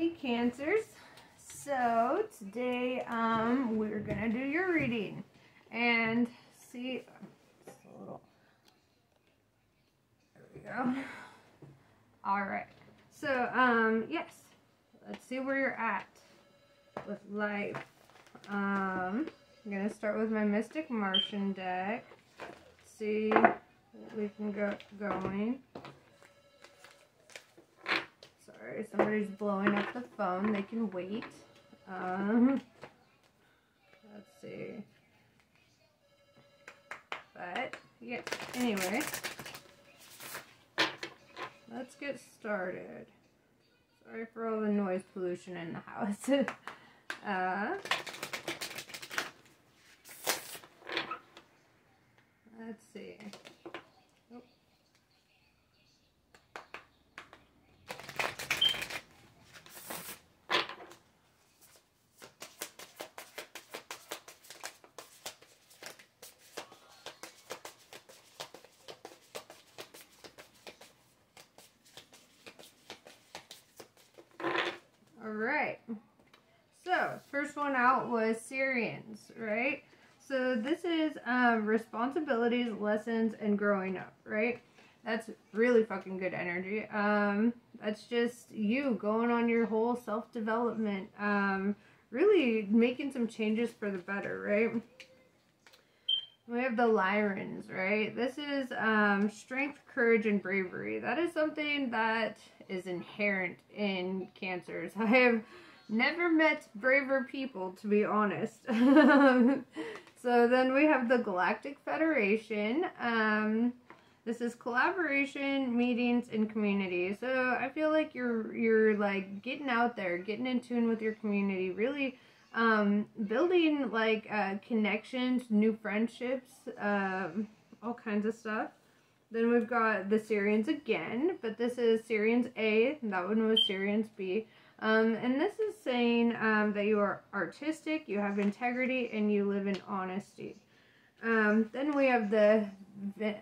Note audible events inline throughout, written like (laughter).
Hey Cancers. So today um we're gonna do your reading and see little there we go. Alright. So um yes. Let's see where you're at with life. Um I'm gonna start with my Mystic Martian deck. See we can go going. Sorry, somebody's blowing up the phone. They can wait. Um, let's see. But, yeah, anyway. Let's get started. Sorry for all the noise pollution in the house. (laughs) uh, let's see. Oh. All right. So, first one out was Sirians, right? So, this is um, lessons, and growing up, right? That's really fucking good energy. Um, that's just you going on your whole self development, um, really making some changes for the better, right? We have the Lyrans, right? This is um, strength, courage, and bravery. That is something that is inherent in cancers. (laughs) I have never met braver people, to be honest. (laughs) so then we have the Galactic Federation. Um, this is collaboration, meetings, and community. So I feel like you're you're like getting out there, getting in tune with your community, really um, building like uh, connections, new friendships, um, all kinds of stuff. Then we've got the Sirians again, but this is Sirians A, that one was Sirians B. Um, and this is saying um, that you are artistic, you have integrity, and you live in honesty. Um, then we have the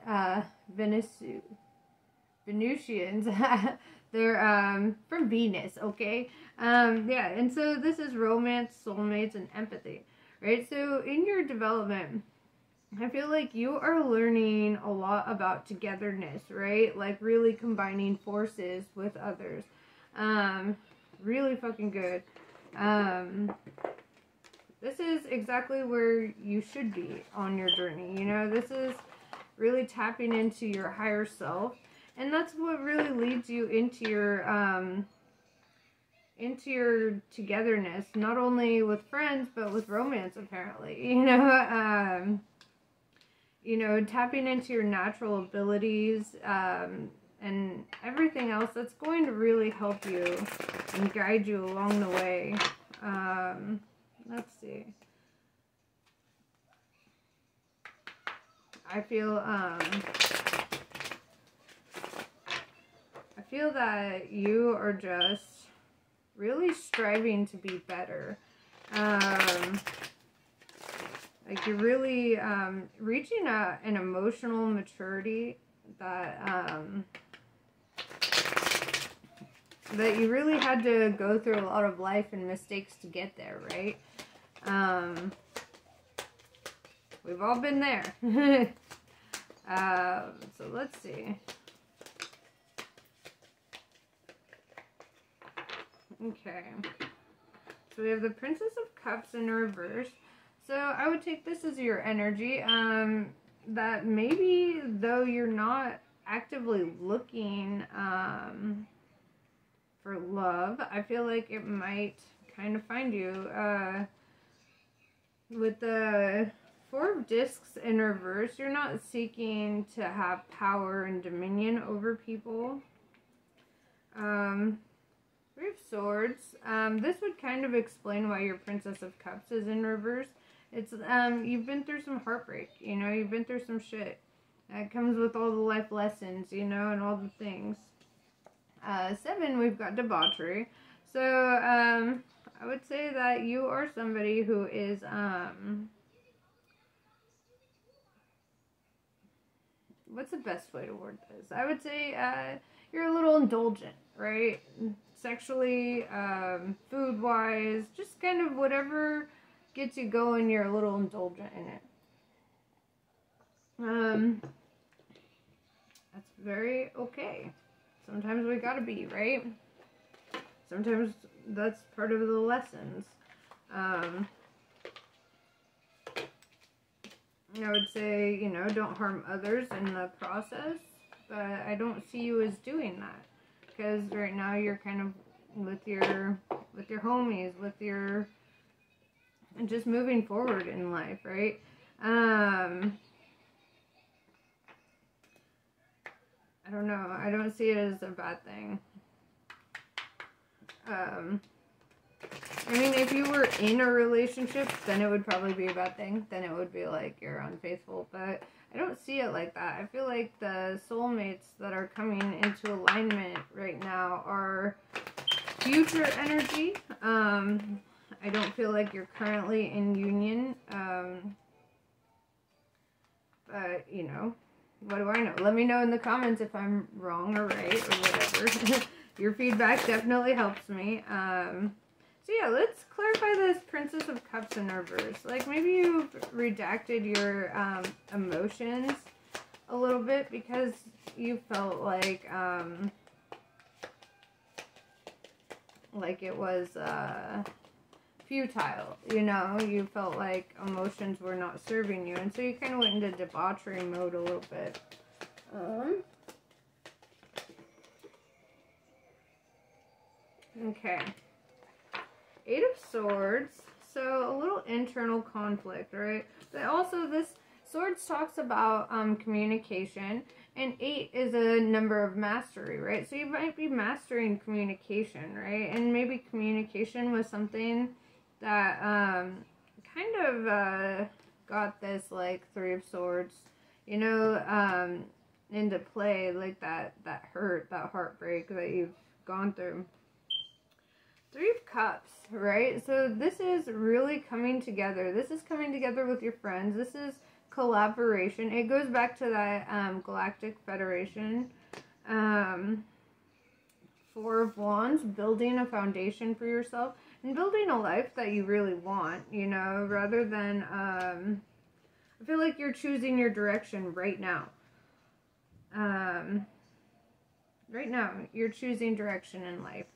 uh, Venusians. (laughs) They're um, from Venus, okay? Um, yeah, and so this is romance, soulmates, and empathy, right? So in your development, I feel like you are learning a lot about togetherness, right? Like really combining forces with others. Um, really fucking good. Um, this is exactly where you should be on your journey. You know, this is really tapping into your higher self. And that's what really leads you into your, um, into your togetherness, not only with friends, but with romance, apparently. (laughs) You know, um, you know, tapping into your natural abilities um, and everything else that's going to really help you and guide you along the way. Um, let's see. I feel, um, I feel that you are just really striving to be better. Um, like you're really um, reaching a, an emotional maturity that um, that you really had to go through a lot of life and mistakes to get there, right? Um, we've all been there. uh, (laughs) so let's see. Okay. So we have the Princess of Cups in reverse. So I would take this as your energy. Um, that maybe though you're not actively looking um, for love, I feel like it might kind of find you. Uh, with the Four of Discs in reverse, you're not seeking to have power and dominion over people. Um, Three of Swords. Um, this would kind of explain why your Princess of Cups is in reverse. It's um you've been through some heartbreak, you know, you've been through some shit. That comes with all the life lessons, you know, and all the things. Uh, seven, we've got debauchery. So um, I would say that you are somebody who is um. What's the best way to word this? I would say uh, you're a little indulgent, right? sexually, um, food wise, just kind of whatever gets you going, you're a little indulgent in it. Um, that's very okay. Sometimes we gotta be, right? Sometimes that's part of the lessons. Um, I would say, you know, don't harm others in the process, but I don't see you as doing that because right now you're kind of with your with your homies, with your and just moving forward in life, right? Um I don't know. I don't see it as a bad thing. Um I mean, if you were in a relationship, then it would probably be a bad thing. Then it would be like you're unfaithful. But I don't see it like that. I feel like the soulmates that are coming into alignment right now are future energy. Um, I don't feel like you're currently in union. Um, but, you know, what do I know? Let me know in the comments if I'm wrong or right or whatever. (laughs) Your feedback definitely helps me. Um, so yeah, let's clarify this Princess of Cups in reverse. Like maybe you've redacted your um, emotions a little bit because you felt like um, like it was uh, futile. You know, you felt like emotions were not serving you, and so you kind of went into debauchery mode a little bit. Um. Okay. Eight of Swords. So a little internal conflict, right? But also this Swords talks about um, communication. And eight is a number of mastery, right? So you might be mastering communication, right? And maybe communication was something that um, kind of uh, got this like Three of Swords, you know, um, into play, like that that hurt, that heartbreak that you've gone through. Three of Cups, right? So this is really coming together. This is coming together with your friends. This is collaboration. It goes back to that um, Galactic Federation. Um, Four of Wands, building a foundation for yourself and building a life that you really want, you know, rather than, um, I feel like you're choosing your direction right now. Um, right now, you're choosing direction in life.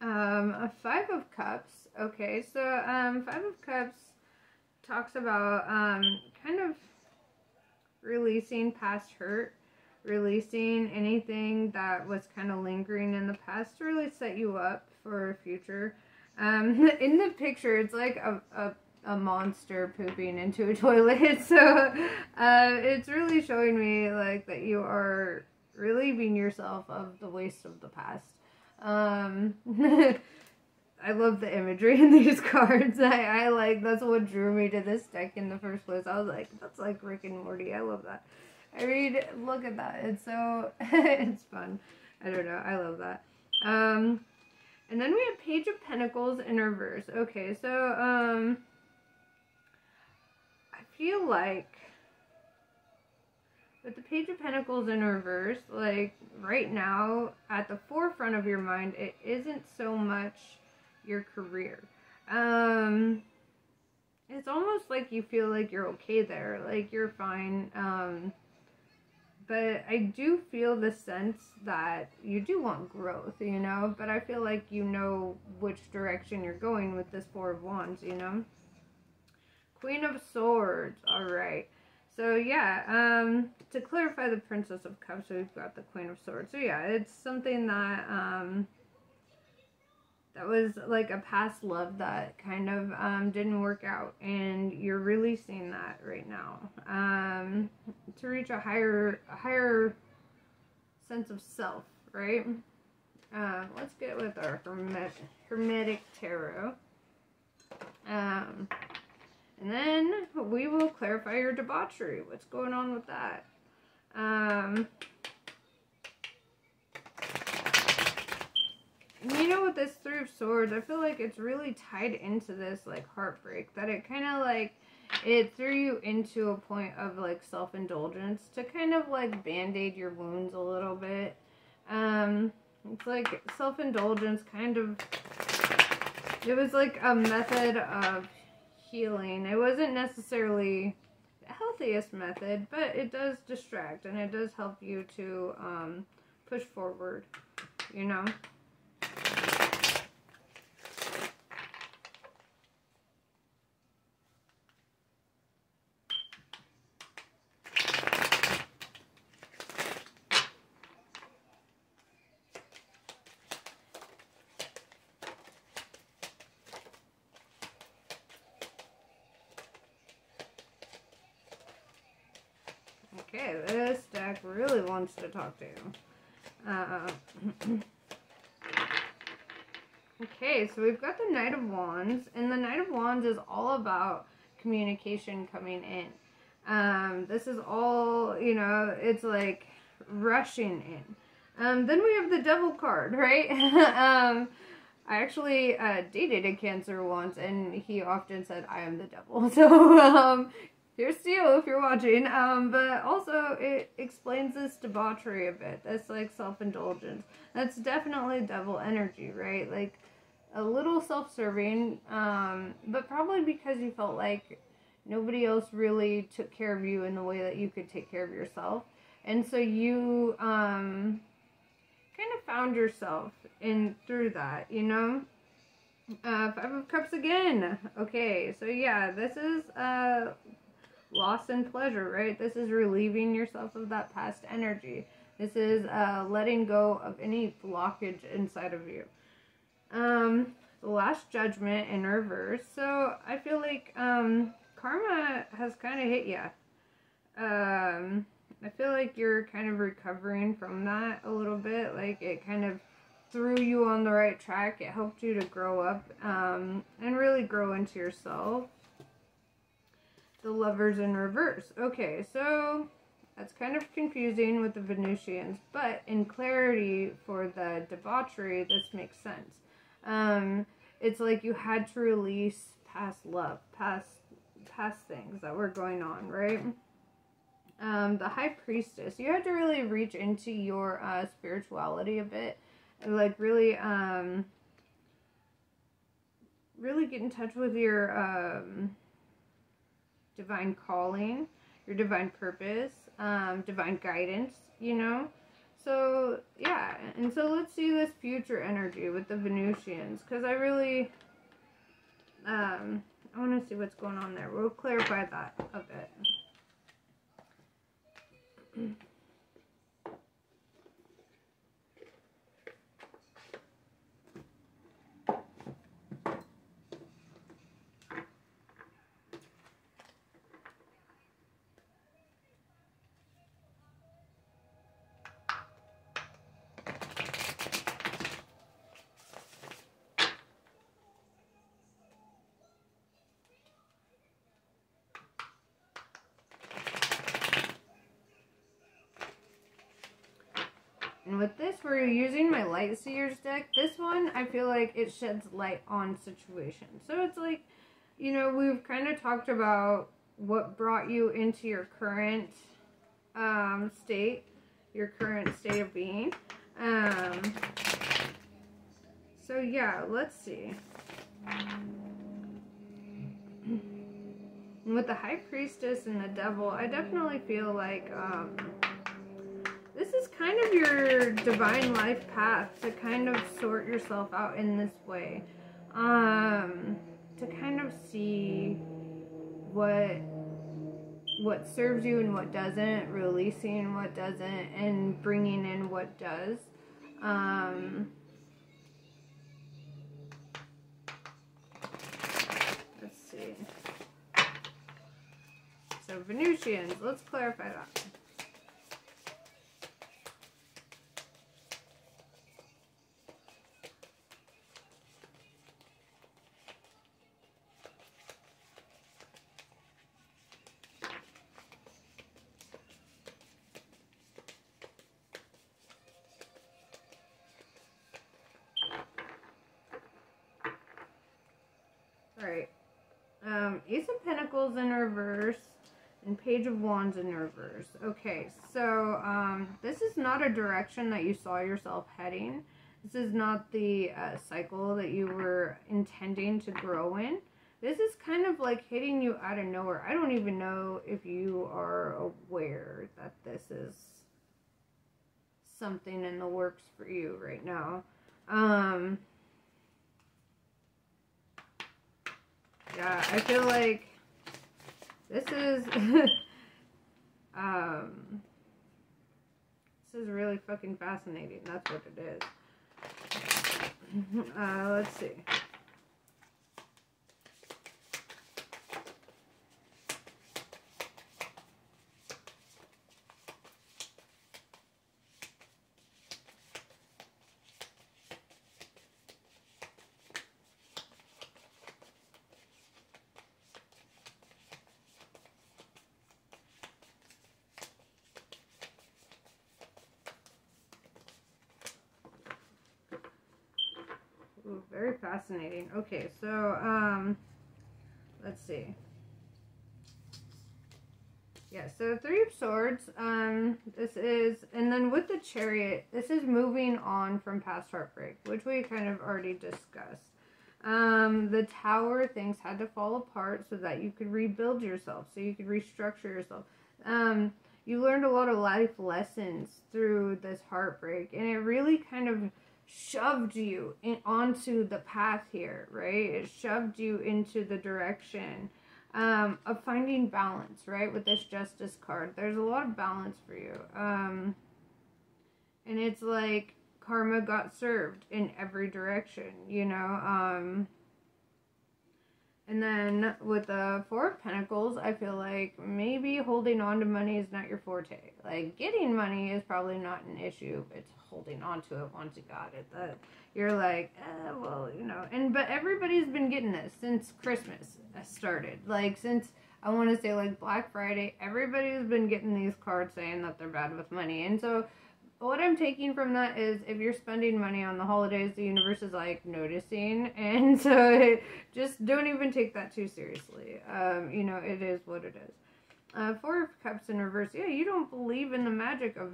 Um, a Five of Cups. Okay, so um, Five of Cups talks about um, kind of releasing past hurt, releasing anything that was kind of lingering in the past to really set you up for future. Um, (laughs) in the picture, it's like a, a, a monster pooping into a (laughs) toilet. So uh, it's really showing me like that you are relieving yourself of the waste of the past. Um, (laughs) I love the imagery in these cards. I, I like, that's what drew me to this deck in the first place. I was like, that's like Rick and Morty. I love that. I read, look at that. It's so, it's fun. I don't know. I love that. Um, and then we have Page of Pentacles in reverse. Okay, so, um, I feel like with the Page of Pentacles in reverse, like right now at the forefront of your mind, it isn't so much your career. Um, it's almost like you feel like you're okay there, like you're fine. Um, but I do feel the sense that you do want growth, you know, but I feel like you know which direction you're going with this Four of Wands, you know. Queen of Swords, all right. So yeah, um, to clarify the Princess of Cups, we've got the Queen of Swords. So yeah, it's something that um, that was like a past love that kind of um, didn't work out, and you're releasing that right now um, to reach a higher, a higher sense of self, right? Uh, let's get with our Hermet Hermetic Tarot. Um, and then we will clarify your debauchery. What's going on with that? Um, you know, with this Three of Swords, I feel like it's really tied into this, like, heartbreak. That it kind of, like, it threw you into a point of, like, self-indulgence to kind of, like, band-aid your wounds a little bit. Um, It's like self-indulgence, kind of. It was like a method of healing. It wasn't necessarily the healthiest method, but it does distract and it does help you to um, push forward, you know? Okay, this deck really wants to talk to you. Uh, (clears throat) okay, so we've got the Knight of Wands, and the Knight of Wands is all about communication coming in. Um, this is all, you know, it's like rushing in. Um, then we have the Devil card, (laughs) right? um, I actually uh, dated a Cancer once, and he often said, I am the devil. (laughs) So, um, to you if you're watching. Um, but also it explains this debauchery a bit. That's like self-indulgence. That's definitely devil energy, right? Like a little self-serving, um, but probably because you felt like nobody else really took care of you in the way that you could take care of yourself. And so you um, kind of found yourself in through that, you know? Uh, Five of Cups again. Okay, so yeah, this is uh, loss and pleasure, right? This is relieving yourself of that past energy. This is uh, letting go of any blockage inside of you. Um, the last judgment in reverse. So I feel like um, karma has kind of hit you. Um, I feel like you're kind of recovering from that a little bit. Like it kind of threw you on the right track. It helped you to grow up um, and really grow into yourself the lovers in reverse. Okay, so that's kind of confusing with the Venusians, but in clarity for the debauchery, this makes sense. Um, it's like you had to release past love, past past things that were going on, right? Um, the High Priestess, you had to really reach into your uh, spirituality a bit, like really, um, really get in touch with your um, divine calling, your divine purpose, um, divine guidance, you know? So, yeah, and so let's see this future energy with the Venusians, because I really, um, I want to see what's going on there. We'll clarify that a bit. (clears throat) And with this, we're using my Light Seers deck. This one, I feel like it sheds light on situations. So it's like, you know, we've kind of talked about what brought you into your current um, state, your current state of being. Um, so yeah, let's see. And (clears throat) with the High Priestess and the Devil, I definitely feel like... Um, this is kind of your divine life path to kind of sort yourself out in this way. Um, to kind of see what what serves you and what doesn't, releasing what doesn't, and bringing in what does. Um, let's see. So Venusians, let's clarify that. Wands in reverse. Okay, so um, this is not a direction that you saw yourself heading. This is not the uh, cycle that you were intending to grow in. This is kind of like hitting you out of nowhere. I don't even know if you are aware that this is something in the works for you right now. Um, yeah, I feel like this is (laughs) um this is really fucking fascinating. That's what it is. (laughs) Uh, let's see. Ooh, very fascinating. Okay, so um, let's see. Yeah, so Three of Swords, um, this is, and then with the Chariot, this is moving on from past heartbreak, which we kind of already discussed. Um, the Tower, things had to fall apart so that you could rebuild yourself, so you could restructure yourself. Um, you learned a lot of life lessons through this heartbreak, and it really kind of shoved you in, onto the path here, right? It shoved you into the direction um, of finding balance, right? With this justice card, there's a lot of balance for you. Um, and it's like karma got served in every direction, you know? Um, and then with the Four of Pentacles, I feel like maybe holding on to money is not your forte. Like getting money is probably not an issue. It's holding on to it once you got it. That you're like, eh, well, you know. And but everybody's been getting this since Christmas started. Like since I want to say like Black Friday, everybody's been getting these cards saying that they're bad with money. And so what I'm taking from that is if you're spending money on the holidays, the universe is like noticing, (laughs) and so it, just don't even take that too seriously. Um, you know, it is what it is. Uh, Four of Cups in reverse. Yeah, you don't believe in the magic of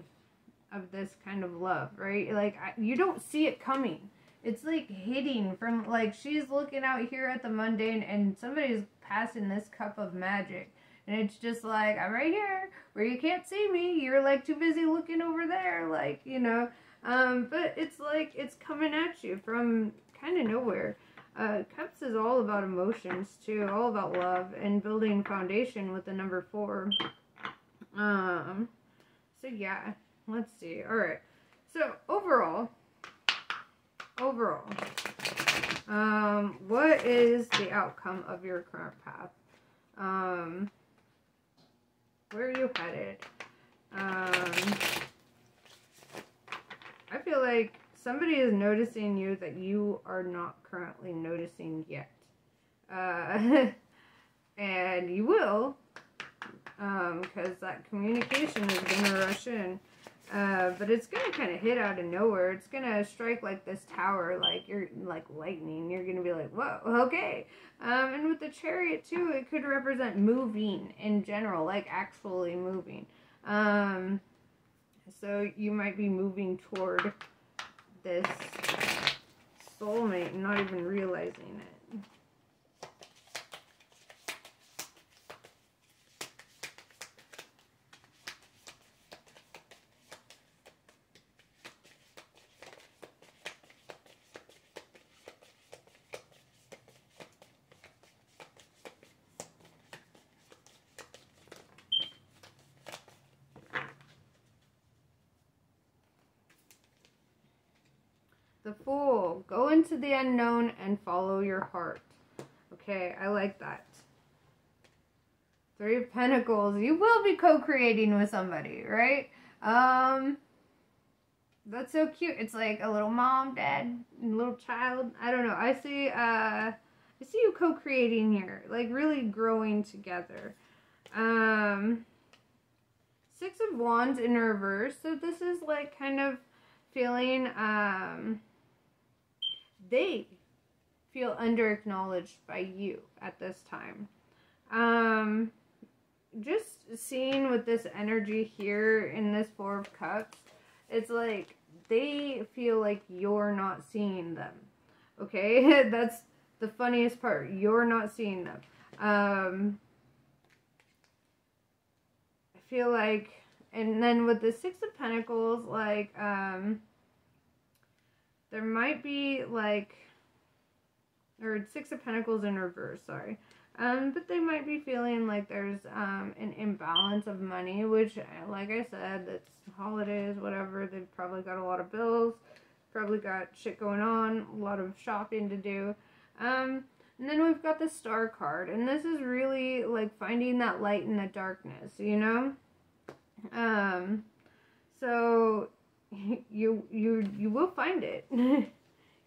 of this kind of love, right? Like I, you don't see it coming. It's like hitting from like she's looking out here at the mundane, and somebody's passing this cup of magic and it's just like, I'm right here where you can't see me. You're like too busy looking over there. Like, you know. Um, but it's like, it's coming at you from kind of nowhere. Uh, Cups is all about emotions too, all about love and building foundation with the number four. Um, so yeah, let's see. All right. So overall, overall, um, what is the outcome of your current path? Um, where are you headed? Um, I feel like somebody is noticing you that you are not currently noticing yet. Uh, (laughs) and you will, because um, that communication is going to rush in. Uh, but it's gonna kind of hit out of nowhere. It's gonna strike like this tower, like you're like lightning. You're gonna be like, whoa, okay. Um, and with the chariot too, it could represent moving in general, like actually moving. Um, so you might be moving toward this soulmate, not even realizing it. The Fool. Go into the unknown and follow your heart. Okay, I like that. Three of Pentacles. You will be co-creating with somebody, right? Um, that's so cute. It's like a little mom, dad, little child. I don't know. I see, uh, I see you co-creating here. Like, really growing together. Um, Six of Wands in reverse. So this is like kind of feeling, um, they feel under acknowledged by you at this time. Um, just seeing with this energy here in this Four of Cups, it's like they feel like you're not seeing them. Okay? (laughs) That's the funniest part. You're not seeing them. Um, I feel like, and then with the Six of Pentacles, like, um, there might be like, or Six of Pentacles in reverse, sorry. Um, but they might be feeling like there's um, an imbalance of money, which, like I said, it's holidays, whatever. They've probably got a lot of bills, probably got shit going on, a lot of shopping to do. Um, and then we've got the star card, and this is really like finding that light in the darkness, you know? Um, so (laughs) you you you will find it. (laughs) you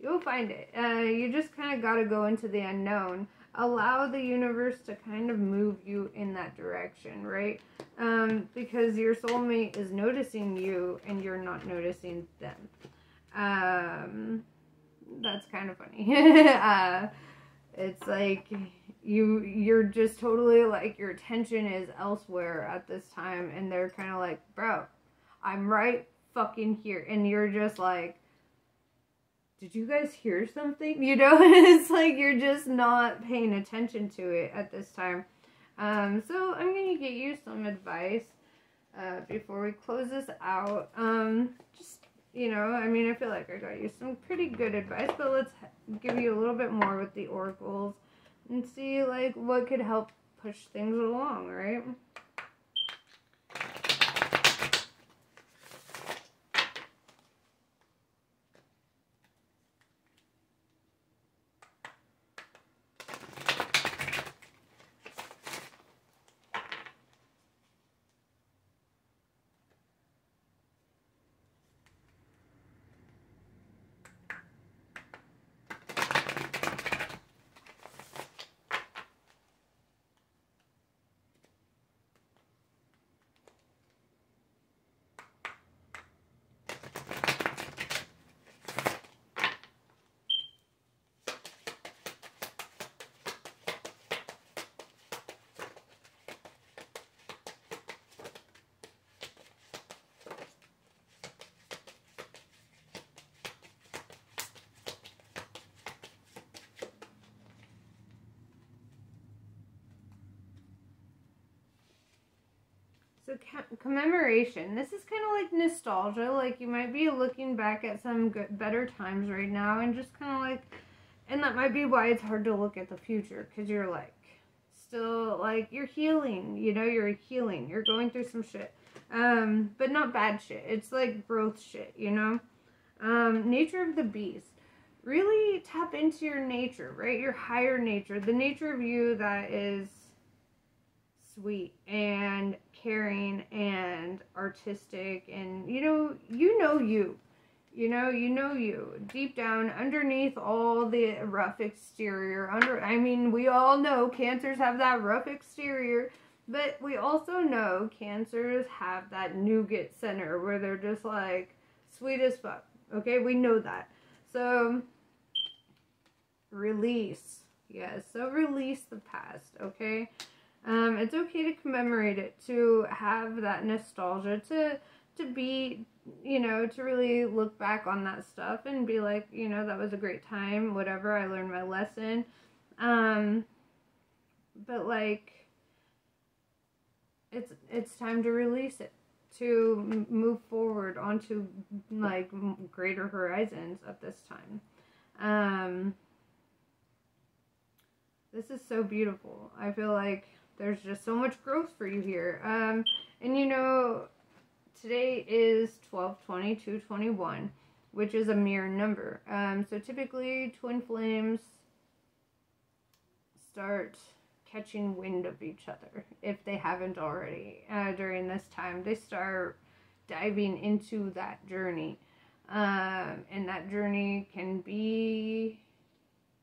will find it. Uh, you just kind of got to go into the unknown allow the universe to kind of move you in that direction, right? Um, because your soulmate is noticing you and you're not noticing them. Um, that's kind of funny. (laughs) uh, it's like you you're just totally like your attention is elsewhere at this time and they're kind of like, "Bro, I'm right fucking here." And you're just like did you guys hear something? (laughs) You know, (laughs) it's like you're just not paying attention to it at this time. Um, so I'm going to get you some advice uh, before we close this out. Um, just, you know, I mean, I feel like I got you some pretty good advice, but let's give you a little bit more with the oracles and see, like, what could help push things along, right? So commemoration. This is kind of like nostalgia. Like you might be looking back at some good, better times right now, and just kind of like, and that might be why it's hard to look at the future because you're like, still like you're healing. You know, you're healing. You're going through some shit, um, but not bad shit. It's like growth shit. You know, um, nature of the beast. Really tap into your nature, right? Your higher nature, the nature of you that is sweet and caring and artistic and you know you know you. You know you know you. Deep down underneath all the rough exterior under i mean we all know cancers have that rough exterior but we also know cancers have that nougat center where they're just like sweet as fuck. Okay? We know that. So release. Yes. So release the past. Okay um, it's okay to commemorate it, to have that nostalgia, to to be, you know, to really look back on that stuff and be like, you know, that was a great time, whatever, I learned my lesson. Um, but like, it's it's time to release it, to move forward onto like greater horizons at this time. Um, this is so beautiful. I feel like there's just so much growth for you here. Um, and you know, today is 12, 22, 21, which is a mirror number. Um, so typically twin flames start catching wind of each other if they haven't already uh, during this time. They start diving into that journey. Um, and that journey can be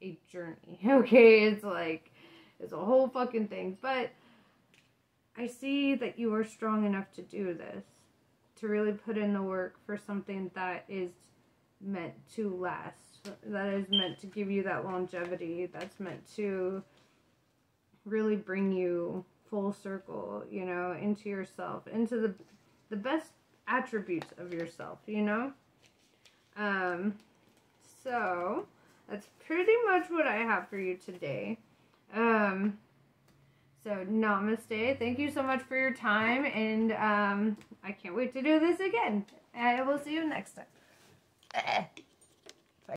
a journey. (laughs) Okay, it's like is a whole fucking thing. But I see that you are strong enough to do this, to really put in the work for something that is meant to last, that is meant to give you that longevity, that's meant to really bring you full circle, you know, into yourself, into the the best attributes of yourself, you know? Um so that's pretty much what I have for you today. Um so namaste. Thank you so much for your time and um I can't wait to do this again. I will see you next time.